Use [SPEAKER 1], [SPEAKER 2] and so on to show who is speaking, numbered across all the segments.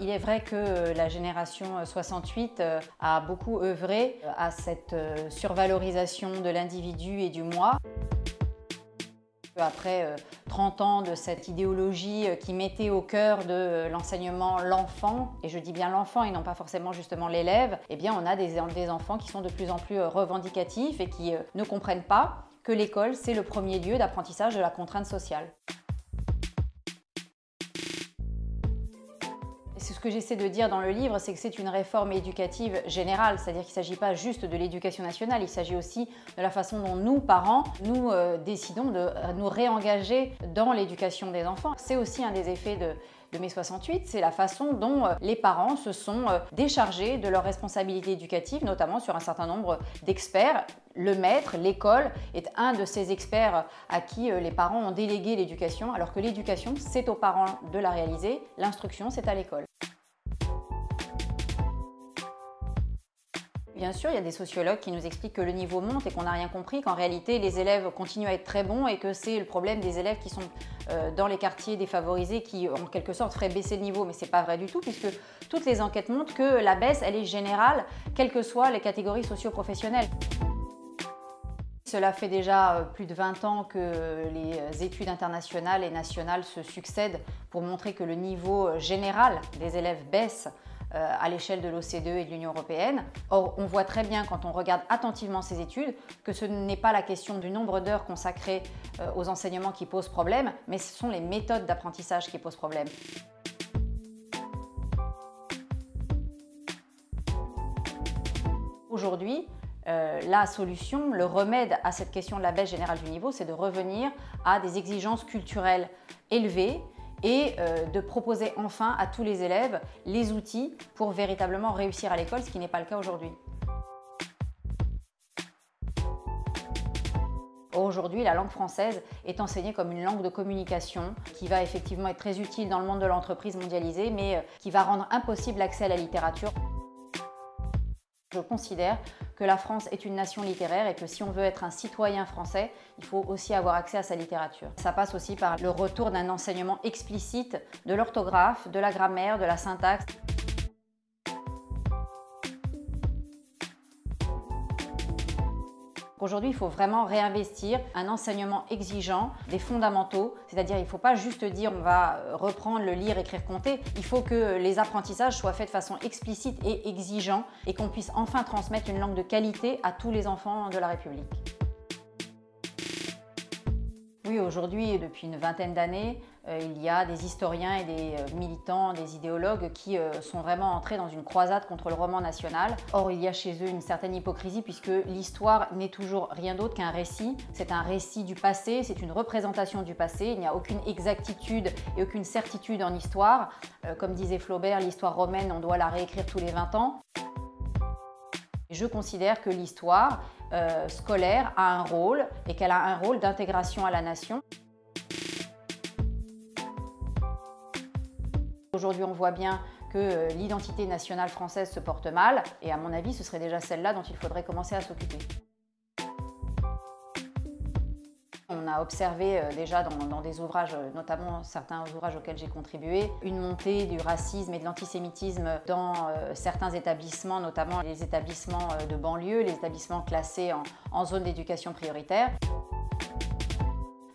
[SPEAKER 1] Il est vrai que la génération 68 a beaucoup œuvré à cette survalorisation de l'individu et du moi. Après 30 euh, ans de cette idéologie euh, qui mettait au cœur de euh, l'enseignement l'enfant, et je dis bien l'enfant et non pas forcément justement l'élève, eh bien on a des, des enfants qui sont de plus en plus revendicatifs et qui ne comprennent pas que l'école, c'est le premier lieu d'apprentissage de la contrainte sociale. Ce que j'essaie de dire dans le livre, c'est que c'est une réforme éducative générale, c'est-à-dire qu'il ne s'agit pas juste de l'éducation nationale, il s'agit aussi de la façon dont nous, parents, nous euh, décidons de euh, nous réengager dans l'éducation des enfants. C'est aussi un des effets de, de mai 68, c'est la façon dont euh, les parents se sont déchargés de leurs responsabilités éducatives, notamment sur un certain nombre d'experts. Le maître, l'école, est un de ces experts à qui les parents ont délégué l'éducation, alors que l'éducation, c'est aux parents de la réaliser, l'instruction, c'est à l'école. Bien sûr, il y a des sociologues qui nous expliquent que le niveau monte et qu'on n'a rien compris, qu'en réalité les élèves continuent à être très bons et que c'est le problème des élèves qui sont euh, dans les quartiers défavorisés qui en quelque sorte feraient baisser le niveau. Mais ce n'est pas vrai du tout puisque toutes les enquêtes montrent que la baisse, elle est générale, quelles que soient les catégories socio-professionnelles. Cela fait déjà euh, plus de 20 ans que les études internationales et nationales se succèdent pour montrer que le niveau général des élèves baisse euh, à l'échelle de l'OCDE et de l'Union européenne. Or, on voit très bien quand on regarde attentivement ces études que ce n'est pas la question du nombre d'heures consacrées euh, aux enseignements qui pose problème, mais ce sont les méthodes d'apprentissage qui posent problème. Aujourd'hui, euh, la solution, le remède à cette question de la baisse générale du niveau, c'est de revenir à des exigences culturelles élevées et euh, de proposer enfin à tous les élèves les outils pour véritablement réussir à l'école, ce qui n'est pas le cas aujourd'hui. Aujourd'hui, la langue française est enseignée comme une langue de communication qui va effectivement être très utile dans le monde de l'entreprise mondialisée, mais euh, qui va rendre impossible l'accès à la littérature. Je considère que la France est une nation littéraire et que si on veut être un citoyen français, il faut aussi avoir accès à sa littérature. Ça passe aussi par le retour d'un enseignement explicite de l'orthographe, de la grammaire, de la syntaxe. Aujourd'hui, il faut vraiment réinvestir un enseignement exigeant des fondamentaux, c'est-à-dire il ne faut pas juste dire on va reprendre le lire, écrire, compter, il faut que les apprentissages soient faits de façon explicite et exigeant et qu'on puisse enfin transmettre une langue de qualité à tous les enfants de la République. Oui, aujourd'hui, depuis une vingtaine d'années, euh, il y a des historiens et des euh, militants, des idéologues qui euh, sont vraiment entrés dans une croisade contre le roman national. Or, il y a chez eux une certaine hypocrisie puisque l'histoire n'est toujours rien d'autre qu'un récit. C'est un récit du passé, c'est une représentation du passé. Il n'y a aucune exactitude et aucune certitude en histoire. Comme disait Flaubert, l'histoire romaine, on doit la réécrire tous les 20 ans. Je considère que l'histoire euh, scolaire a un rôle et qu'elle a un rôle d'intégration à la nation. Aujourd'hui, on voit bien que euh, l'identité nationale française se porte mal, et à mon avis, ce serait déjà celle-là dont il faudrait commencer à s'occuper. Observé euh, déjà dans, des ouvrages, euh, notamment certains ouvrages auxquels j'ai contribué, une montée du racisme et de l'antisémitisme dans euh, certains établissements, notamment les établissements de banlieue, les établissements classés en zone d'éducation prioritaire.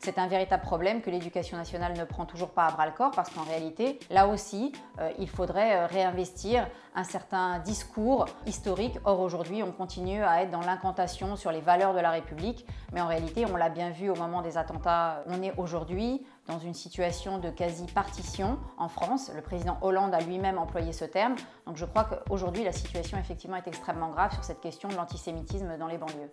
[SPEAKER 1] C'est un véritable problème que l'éducation nationale ne prend toujours pas à bras le corps parce qu'en réalité, là aussi, euh, il faudrait euh, réinvestir un certain discours historique. Or, aujourd'hui, on continue à être dans l'incantation sur les valeurs de la République, mais en réalité, on l'a bien vu au moment des attentats, on est aujourd'hui dans une situation de quasi-partition en France. Le président Hollande a lui-même employé ce terme. Donc je crois qu'aujourd'hui, la situation effectivement est extrêmement grave sur cette question de l'antisémitisme dans les banlieues.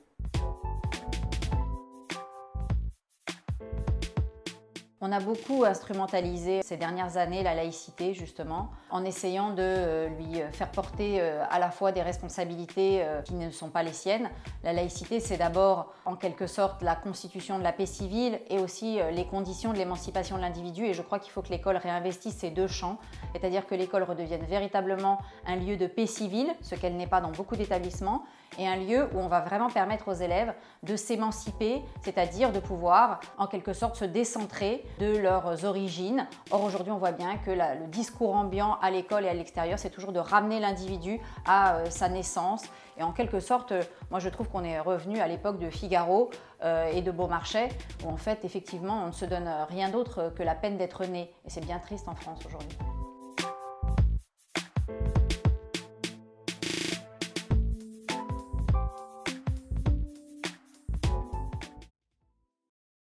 [SPEAKER 1] On a beaucoup instrumentalisé ces dernières années la laïcité, justement, en essayant de euh, lui euh, faire porter euh, à la fois des responsabilités qui ne sont pas les siennes. La laïcité, c'est d'abord, en quelque sorte, la constitution de la paix civile et aussi les conditions de l'émancipation de l'individu. Et je crois qu'il faut que l'école réinvestisse ces deux champs, c'est-à-dire que l'école redevienne véritablement un lieu de paix civile, ce qu'elle n'est pas dans beaucoup d'établissements, et un lieu où on va vraiment permettre aux élèves de s'émanciper, c'est-à-dire de pouvoir en quelque sorte se décentrer de leurs origines. Or aujourd'hui on voit bien que le discours ambiant à l'école et à l'extérieur c'est toujours de ramener l'individu à euh, sa naissance et en quelque sorte euh, moi je trouve qu'on est revenu à l'époque de Figaro euh, et de Beaumarchais où en fait effectivement on ne se donne rien d'autre que la peine d'être né et c'est bien triste en France aujourd'hui.